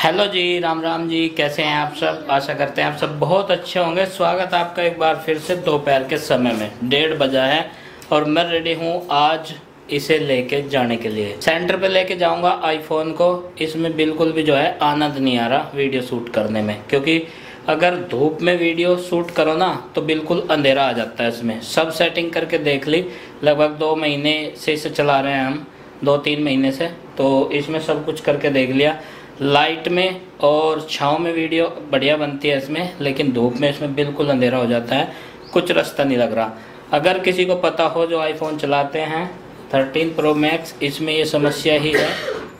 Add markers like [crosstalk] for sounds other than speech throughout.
Hello जी, राम राम जी, कैसे हैं आप सब? आशा करते हैं आप सब बहुत अच्छे होंगे। स्वागत आपका एक बार फिर से दोपहर के समय में। डेढ़ बजा है और मैं रेडी हूँ आज इसे लेके जाने के लिए। सेंटर पे लेके जाऊँगा आईफोन को। इसमें बिल्कुल भी जो है आनंद नहीं आ रहा वीडियो शूट करने में। क्योंकि अगर धूप में वीडियो शूट करो ना तो बिल्कुल अंधेरा आ जाता है इसमें। सब सेटिंग करके देख ली। लगभग दो महीने से इसे चला रहे हैं हम। दो तीन महीने से। तो इसमें सब कुछ करके देख लिया। लाइट में और छाँव में वीडियो बढ़िया बनती है इसमें लेकिन धूप में इसमें बिल्कुल अंधेरा हो जाता है कुछ रास्ता नहीं लग रहा। अगर किसी को पता हो जो आईफोन चलाते हैं 13 प्रो मैक्स इसमें ये समस्या ही है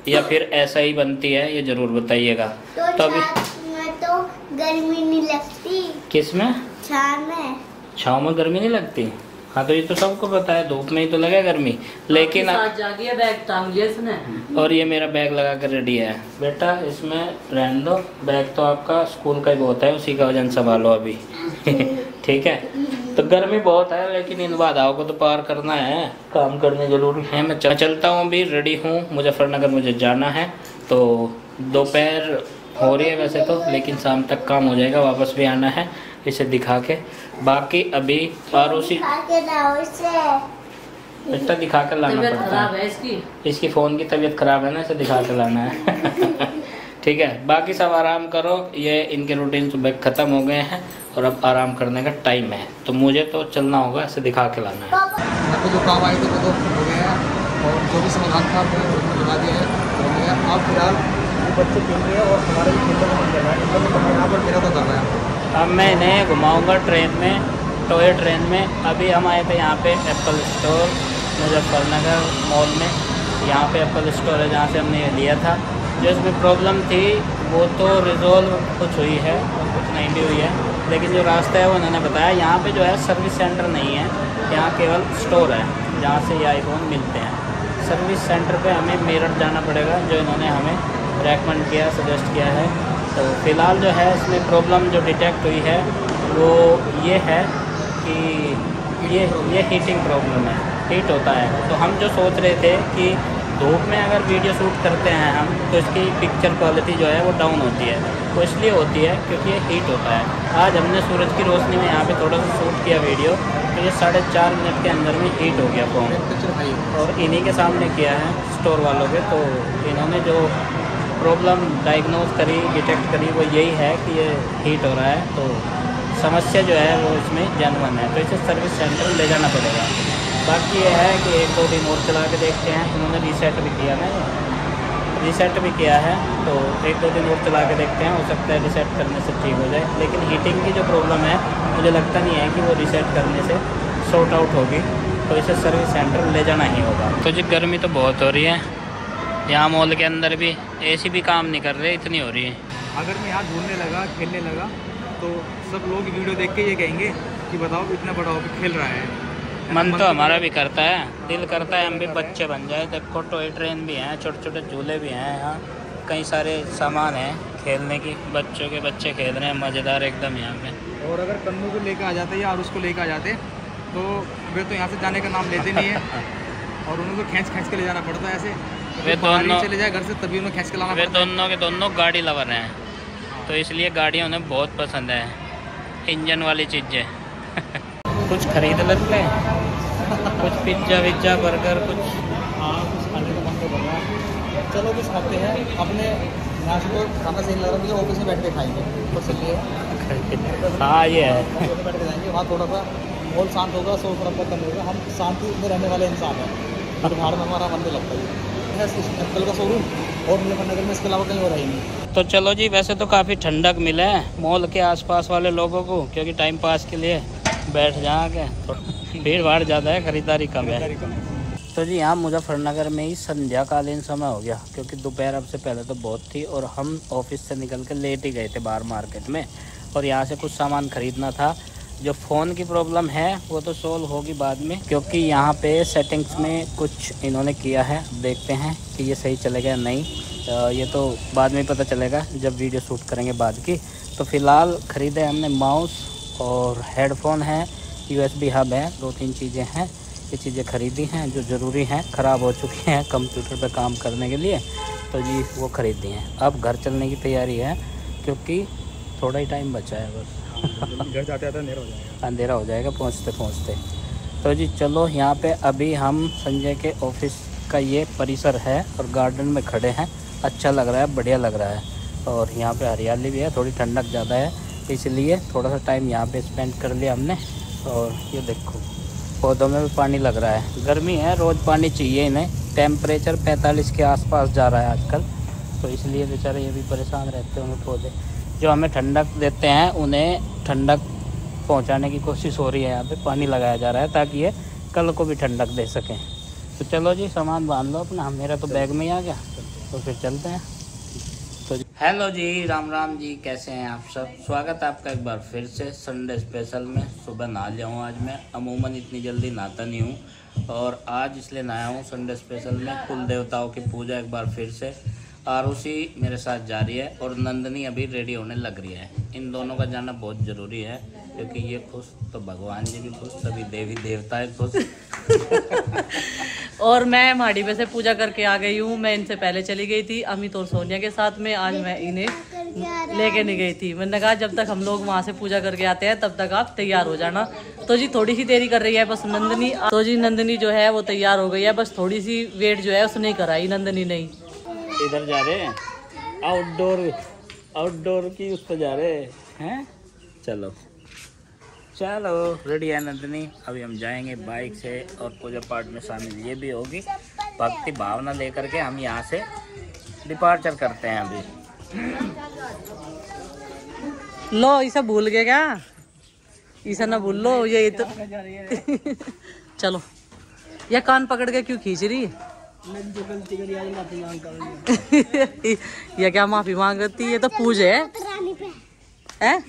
या फिर ऐसा ही बनती है ये ज़रूर बताइएगा। तो, तो अभी में तो गर्मी नहीं लगती। किसमें? छाव में। छाँव में गर्मी नहीं लगती? हाँ तो ये तो सबको पता है धूप में ही तो लगे गर्मी। लेकिन बैग टांग लिया इसने? और ये मेरा बैग लगा कर रेडी है। बेटा इसमें रहने दो। बैग तो आपका स्कूल का ही बहुत है उसी का वज़न संभालो अभी। [laughs] ठीक है? तो गर्मी बहुत है लेकिन इन बाधाओं को तो पार करना है। काम करने ज़रूरी है। मैं चल, चलता हूँ अभी रेडी हूँ। मुजफ्फरनगर मुझे जाना है। तो दोपहर हो रही है वैसे तो लेकिन शाम तक काम हो जाएगा वापस भी आना है। इसे दिखा के बाकी अभी पारोसी खा के बेटा दिखा कर लाना पड़ता है है इसकी इसकी फ़ोन की तबीयत ख़राब है ना इसे दिखा के लाना है ठीक है बाकी सब आराम करो ये इनके रूटीन सुबह ख़त्म हो गए हैं और अब आराम करने का टाइम है तो मुझे तो चलना होगा इसे दिखा के लाना है जो काम आए थे वो तो हो गए हैं और जो भी समाधान था उसमें दिया है हो गया है अब फ़िलहाल बच्चे खेल रहे हैं और हमारे भी खेलने का मन कर रहा है इनका भी मन यहाँ पर मेरा तो कर रहा है अब मैं इन्हें घुमाऊँगा ट्रेन में, टॉय ट्रेन में। अभी हम आए थे यहाँ पे एप्पल स्टोर मुजफ्फरनगर मॉल में। यहाँ पे एप्पल स्टोर है जहाँ से हमने ये लिया था। जो इसमें प्रॉब्लम थी, वो तो रिजोल्व कुछ हुई है और कुछ नहीं भी हुई है। लेकिन जो रास्ता है वो उन्होंने बताया, यहाँ पे जो है सर्विस सेंटर नहीं है। यहाँ केवल स्टोर है, जहाँ से ये आईफोन मिलते हैं। सर्विस सेंटर पे हमें मेरठ जाना पड़ेगा, जो इन्होंने हमें रेकमेंड किया सजेस्ट किया है। तो फ़िलहाल जो है इसमें प्रॉब्लम जो डिटेक्ट हुई है, वो ये है कि ये ये हीटिंग प्रॉब्लम है हीट होता है। तो हम जो सोच रहे थे कि धूप में अगर वीडियो शूट करते हैं हम तो इसकी पिक्चर क्वालिटी जो है वो डाउन होती है। वो इसलिए होती है क्योंकि ये हीट होता है। आज हमने सूरज की रोशनी में यहाँ पे थोड़ा सा शूट किया वीडियो तो ये साढ़े चार मिनट के अंदर में हीट हो गया फ़ोन और इन्हीं के सामने किया है स्टोर वालों के तो इन्होंने जो प्रॉब्लम डायग्नोज करी डिटेक्ट करी, वो यही है कि ये हीट हो रहा है तो समस्या जो है वो इसमें जनवन है। तो इसे सर्विस सेंटर ले जाना पड़ेगा। बाकी ये है कि एक दो दिन और चला के देखते हैं। उन्होंने रीसेट भी किया ना। रीसेट भी किया है तो एक दो दिन और चला के देखते हैं। हो सकता है रीसेट करने से ठीक हो जाए। लेकिन हीटिंग की जो प्रॉब्लम है, मुझे लगता नहीं है कि वो रीसेट करने से शॉर्ट आउट होगी। तो इसे सर्विस सेंटर ले जाना ही होगा। तो जी, गर्मी तो बहुत हो रही है। यहाँ मॉल के अंदर भी एसी भी काम नहीं कर रहे इतनी हो रही है। अगर मैं यहाँ घूमने लगा खेलने लगा तो सब लोग वीडियो देख के ये कहेंगे कि बताओ इतना बड़ा होकर खेल रहा है। मन तो हमारा भी करता है दिल करता है हम भी बच्चे बन जाए। देखो टॉय ट्रेन भी हैं छोटे छोटे झूले भी हैं यहाँ। कई सारे सामान हैं खेलने की बच्चों के बच्चे खेल रहे हैं मज़ेदार एकदम यहाँ पे। और अगर कन्नू को लेकर आ जाते या उसको लेकर आ जाते तो वे तो यहाँ से जाने का नाम लेते नहीं है। [laughs] और उन्हें तो खींच खींच के ले जाना पड़ता है ऐसे। वे तो ही दोनों- चले जाए घर से तभी उन्हें खींच के लाना वे दोनों के दोनों गाड़ी लवर हैं। तो इसलिए गाड़ियाँ उन्हें बहुत पसंद है। इंजन वाली चीज़ें। [laughs] कुछ खरीद लेते हैं। कुछ पिज़्ज़ा विज्जा बर्गर कुछ हाँ कुछ खाने का मन तो कर रहा है। चलो कुछ खाते हैं। अपने यहाँ से तो खाना सही लग रहा [laughs] है ऑफ़िस में बैठ के खाएँगे। तो चलिए हाँ ये है। बैठ के जाएँगे वहाँ थोड़ा सा माहौल शांत होगा शोर शराबा कम होगा। हम शांति में रहने वाले इंसान हैं। हर भाड़ में हमारा मन नहीं लगता। है एप्पल का शोरूम और मुजफ्फरनगर में इसके अलावा कहीं और है नहीं। तो चलो जी वैसे तो काफ़ी ठंडक मिले है मॉल के आसपास वाले लोगों को क्योंकि टाइम पास के लिए बैठ जाएँगे तो भीड़ भाड़ ज़्यादा है खरीदारी कम है। तो जी यहाँ मुजफ्फरनगर में ही संध्याकालीन समय हो गया क्योंकि दोपहर अब से पहले तो बहुत थी और हम ऑफ़िस से निकल के लेट ही गए थे बाहर मार्केट में और यहाँ से कुछ सामान खरीदना था। जो फ़ोन की प्रॉब्लम है, वो तो सोल्व होगी बाद में, क्योंकि यहाँ पे सेटिंग्स में कुछ इन्होंने किया है, देखते हैं कि ये सही चलेगा नहीं। ये तो बाद में पता चलेगा, जब वीडियो शूट करेंगे बाद की। तो फ़िलहाल ख़रीदे हमने माउस और हेडफोन है यूएसबी हब है, दो तीन चीज़ें हैं। ये चीज़ें खरीदी हैं, जो ज़रूरी हैं, ख़राब हो चुकी हैं कंप्यूटर पर काम करने के लिए तो जी वो ख़रीदी हैं। अब घर चलने की तैयारी है, क्योंकि थोड़ा ही टाइम बचा है बस। घर जाते आते अंधेरा हो जाएगा। अंधेरा हो जाएगा, पहुँचते पहुँचते। तो जी, चलो, यहाँ पे अभी हम संजय के ऑफ़िस का ये परिसर है और गार्डन में खड़े हैं। अच्छा लग रहा है, बढ़िया लग रहा है। और यहाँ पे हरियाली भी है, थोड़ी ठंडक ज़्यादा है, इसलिए थोड़ा सा टाइम यहाँ पे स्पेंड कर लिया हमने। और ये देखो, पौधों में भी पानी लग रहा है। गर्मी है, रोज़ पानी चाहिए इन्हें। टेम्परेचर 45 के आसपास जा रहा है आजकल। तो इसलिए बेचारे ये भी परेशान रहते होंगे पौधे। जो हमें ठंडक देते हैं, उन्हें ठंडक पहुँचाने की कोशिश हो रही है यहाँ पे, पानी लगाया जा रहा है ताकि ये कल को भी ठंडक दे सकें। तो चलो जी, सामान बाँध लो अपना, मेरा तो बैग में ही आ गया। तो फिर चलते हैं। तो हेलो जी, राम राम जी, कैसे हैं आप सब? स्वागत है आपका एक बार फिर से संडे स्पेशल में। सुबह नहा लिया आज मैं। अमूमन इतनी जल्दी नहाता नहीं हूँ। और आज इसलिए नहाया हूँ संडे स्पेशल में। कुल देवताओं की पूजा एक बार फिर से। आरुषि मेरे साथ जा रही है और नंदनी अभी रेडी होने लग रही है। इन दोनों का जाना बहुत ज़रूरी है क्योंकि ये खुश तो भगवान जी भी खुश सभी देवी देवता खुश। [laughs] और मैं माड़ी में से पूजा करके आ गई हूँ। मैं इनसे पहले चली गई थी अमित और सोनिया के साथ में। आज मैं इन्हें लेके नहीं गई थी। मैंने कहा जब तक हम लोग वहाँ से पूजा करके आते हैं तब तक आप तैयार हो जाना। तो जी थोड़ी सी देरी कर रही है बस नंदनी। तो जी नंदनी जो है वो तैयार हो गई है। बस थोड़ी सी वेट जो है उसने नहीं कराई नंदनी नहीं इधर जा रहे हैं। आउटडोर आउटडोर की उस पर जा रहे हैं। चलो। चलो रेडी है नंदनी। अभी हम जाएँगे बाइक से और पूजा पाठ में शामिल। ये भी होगी। भक्ति भावना लेकर के हम यहाँ से डिपार्चर करते हैं अभी। लो इसे भूल गए क्या? इसे ना भूल लो ये तो [laughs] [laughs] चलो। ये कान पकड़ के क्यों खींच रही? है ये [laughs] क्या माफ़ी मांगती है? ये तो पूज है। हैं।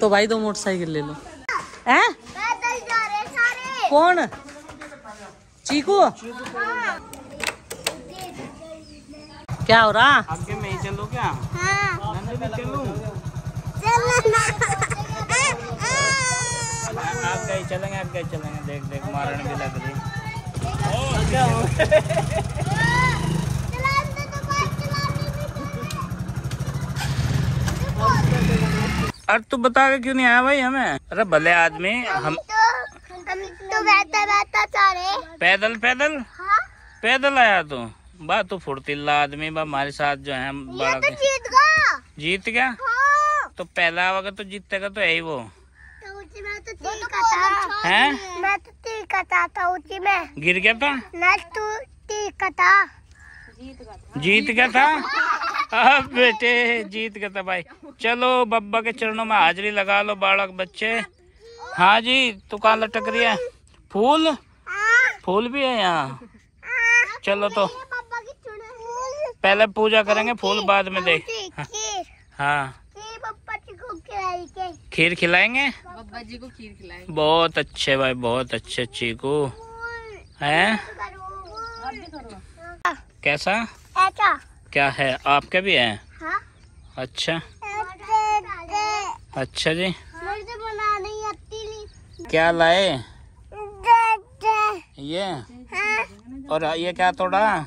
तो भाई दो मोटरसाइकिल ले लो। हैं? पैदल जा रहे सारे कौन? चीकू? क्या हो रहा? आगे मैं ही चलूँ क्या? हाँ नंदनी चलूँ? चलना आगे ही चलेंगे आगे ही चलेंगे। देख देख मारने भी लग रही। तो [laughs] अरे तू बता के क्यों नहीं आया भाई हमें? अरे भले आदमी हम तो हम तो पैदल पैदल? हाँ। पैदल आया तू? बा तू फुर्तीला आदमी बा हमारे साथ जो है हम ये बड़ा तो जीत गया। जीत गया? हाँ। तो पहला होगा तो जीतेगा तो यही वो। तो तीका था हैं? मैं तो था था उसी में। गिर गया था? मैं तो था जीत गया था? अब बेटे जीत गया था भाई। चलो बब्बा के चरणों में हाजिरी लगा लो बालक बच्चे। हाँ जी तू कहाँ लटक रही है? फूल? फूल भी है यहाँ। चलो तो पहले पूजा करेंगे फूल बाद में देख। हाँ। खीर खिलाएँगे? को खीर बहुत अच्छे भाई, बहुत अच्छे चीकू है? कैसा? ऐसा क्या है? आपके भी है? हाँ अच्छा। अच्छा जी। मुझे आती क्या लाए? ये। और ये क्या तोड़ा?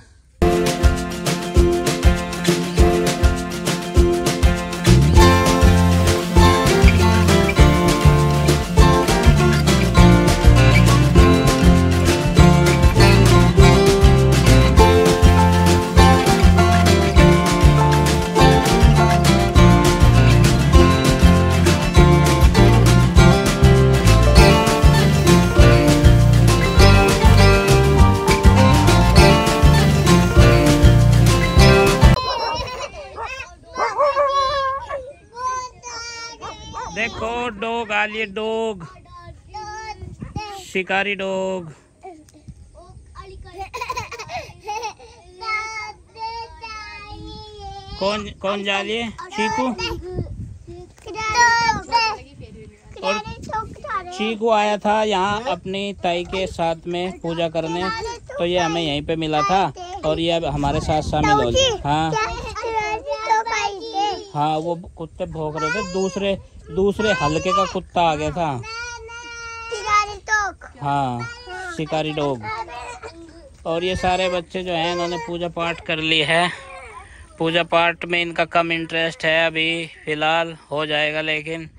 लिए डोग। शिकारी डोग। कौन कौन जा रही है? चीकू? और चीकू आया था यहाँ अपनी ताई के साथ में पूजा करने तो ये हमें यहीं पे मिला था और ये अब हमारे साथ शामिल हो गया। हाँ। हाँ वो कुत्ते भोग रहे थे दूसरे दूसरे हल्के का कुत्ता आ गया था। हाँ शिकारी डॉग और ये सारे बच्चे जो हैं इन्होंने पूजा पाठ कर ली है। पूजा पाठ में इनका कम इंटरेस्ट है अभी फ़िलहाल हो जाएगा लेकिन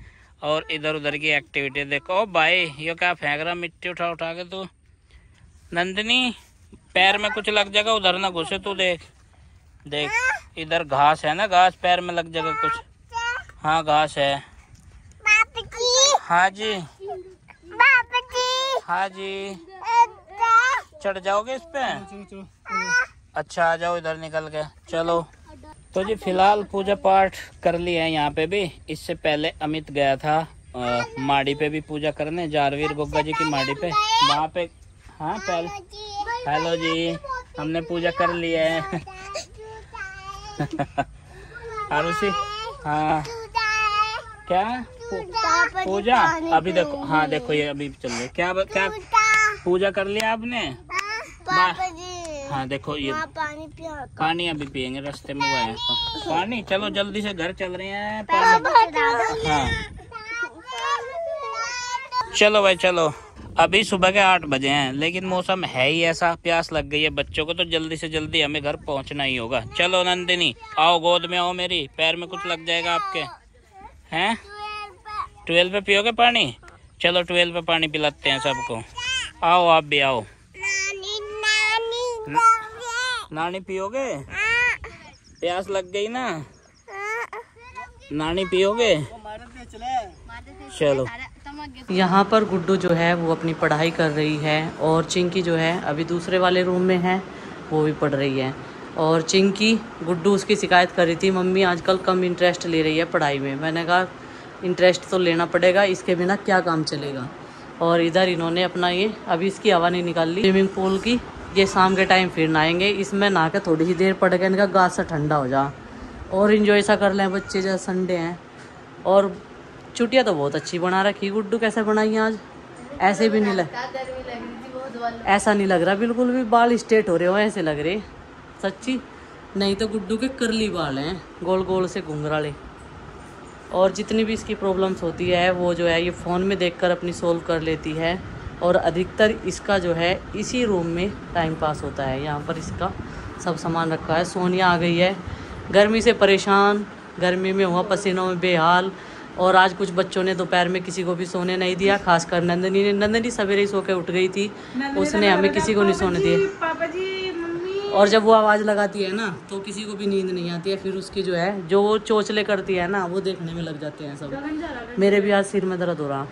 और इधर उधर की एक्टिविटी देखो। ओ भाई ये क्या फेंक रहा मिट्टी उठा उठा के तू? नंदनी पैर में कुछ लग जाएगा उधर ना घुसे तू देख। देख इधर घास है ना घास पैर में लग जाएगा कुछ। हाँ घास है। हाँ जी। बाप जी हाँ जी। चढ़ जाओगे इस पे? अच्छा आ जाओ इधर निकल के। चलो। तो जी फ़िलहाल पूजा पाठ कर लिया है यहाँ पे भी। इससे पहले अमित गया था अ, माड़ी पे भी पूजा करने जारवीर गोगा जी की माड़ी पे। वहाँ पे हाँ पहले हेलो जी। हमने पूजा कर लिया है। [laughs] [laughs] और उसी हाँ। क्या? पूजा। अभी देखो हाँ देखो ये अभी चल रही क्या क्या पूजा। कर लिया आपने? हाँ देखो ये पानी पानी अभी पियेंगे रास्ते में वो है तो। पानी। चलो जल्दी से घर चल रहे हैं। पानी। हाँ। चलो भाई चलो। अभी सुबह के आठ बजे हैं लेकिन मौसम है ही ऐसा। प्यास लग गई है बच्चों को तो जल्दी से जल्दी हमें घर पहुँचना ही होगा। चलो नंदिनी आओ गोद में आओ मेरी। पैर में कुछ लग जाएगा आपके। हैं? ट्वेल्व पे पियोगे पानी? चलो ट्वेल्व पे पानी पिलाते हैं सबको। आओ आप भी आओ। नानी नानी नानी पियोगे? प्यास लग गई ना? नानी पियोगे? चलो। यहाँ पर गुड्डू जो है वो अपनी पढ़ाई कर रही है और चिंकी जो है अभी दूसरे वाले रूम में है वो भी पढ़ रही है। और चिंकी गुड्डू उसकी शिकायत कर रही थी मम्मी आजकल कम इंटरेस्ट ले रही है पढ़ाई में। मैंने कहा इंटरेस्ट तो लेना पड़ेगा इसके बिना क्या काम चलेगा? और इधर इन्होंने अपना ये अभी इसकी हवा नहीं निकाल ली। स्विमिंग पूल की ये शाम के टाइम फिर नहाएँगे। इसमें नहा के थोड़ी सी देर पड़ गए इनका गाछ सा ठंडा हो जा। और इन्जॉय सा कर लें बच्चे जैसे संडे हैं। और चुटिया तो बहुत अच्छी बना रखी। गुड्डू कैसे बनाई आज? ऐसे भी नहीं लग ऐसा नहीं लग रहा बिल्कुल भी बाल स्ट्रेट हो रहे हो ऐसे लग रहे। सच्ची? नहीं तो गुड्डू के करली बाल हैं गोल गोल से घुंघराले। और जितनी भी इसकी प्रॉब्लम्स होती है वो जो है ये फ़ोन में देखकर अपनी सोल्व कर लेती है और अधिकतर इसका जो है इसी रूम में टाइम पास होता है। यहाँ पर इसका सब सामान रखा है। सोनिया आ गई है। गर्मी से परेशान। गर्मी में हुआ पसीनों में बेहाल। और आज कुछ बच्चों ने दोपहर में किसी को भी सोने नहीं दिया खासकर नंदनी ने। नंदनी सवेरे ही सो के उठ गई थी। उसने हमें किसी को नहीं सोने दिया। और जब वो आवाज़ लगाती है ना तो किसी को भी नींद नहीं आती है फिर उसकी जो है जो वो चोचले करती है ना वो देखने में लग जाते हैं सब। मेरे भी आज सिर में दर्द हो रहा।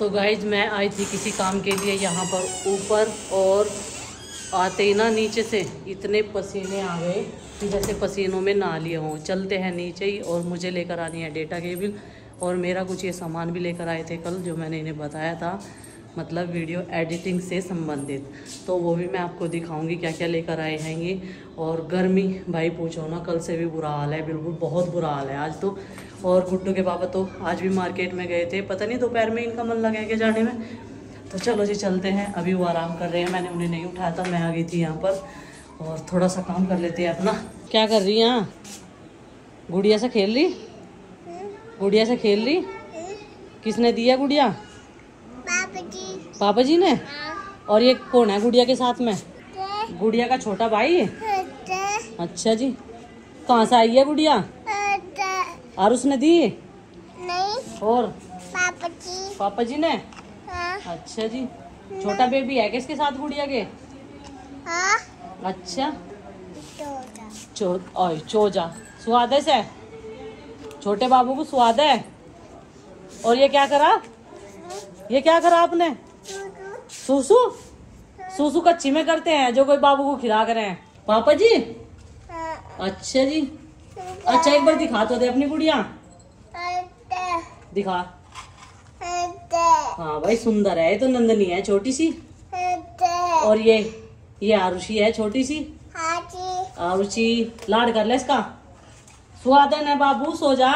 तो गाइज़ मैं आई थी किसी काम के लिए यहाँ पर ऊपर और आते ही ना नीचे से इतने पसीने आ गए कि जैसे पसीनों में ना लिए हों। चलते हैं नीचे ही और मुझे लेकर आनी है डेटा केबल और मेरा कुछ ये सामान भी लेकर आए थे कल जो मैंने इन्हें बताया था। मतलब वीडियो एडिटिंग से संबंधित। तो वो भी मैं आपको दिखाऊँगी क्या क्या लेकर आए हैं ये और गर्मी, भाई पूछो ना, कल से भी बुरा हाल है, बिल्कुल बहुत बुरा हाल है आज तो। और गुड्डू के पापा तो आज भी मार्केट में गए थे। पता नहीं दोपहर में इनका मन लगा के जाने में? तो चलो जी, चलते हैं। अभी वो आराम कर रहे हैं, मैंने उन्हें नहीं उठाया था, मैं आ गई थी यहाँ पर। और थोड़ा सा काम कर लेते हैं अपना। क्या कर रही हैं गुड़िया से खेल रही? गुड़िया से खेल रही? किसने दिया गुड़िया? पापा जी ने? और ये कौन है गुड़िया के साथ में? गुड़िया का छोटा भाई? अच्छा जी। कहाँ से आई है गुड़िया? और उसने दी? नहीं। और? पापा जी। पापा जी ने? हाँ। अच्छा जी। छोटा बेबी है किसके साथ गुड़िया के? हाँ। अच्छा। चो चोजा। स्वाद है से? छोटे बाबू को स्वाद है? और ये क्या करा? ये क्या करा आपने? सूसू? सूसू कच्ची में करते हैं जो कोई बाबू को खिला कर हैं पापा जी? हाँ। अच्छा जी। अच्छा एक बार दिखा तो दे अपनी गुड़िया दिखा। हाँ भाई सुंदर है ये तो नंदनी है छोटी सी। और ये ये आरुषि है छोटी सी। हाँ आरुषि लाड कर ले इसका। स्वाद है बाबू सो जा।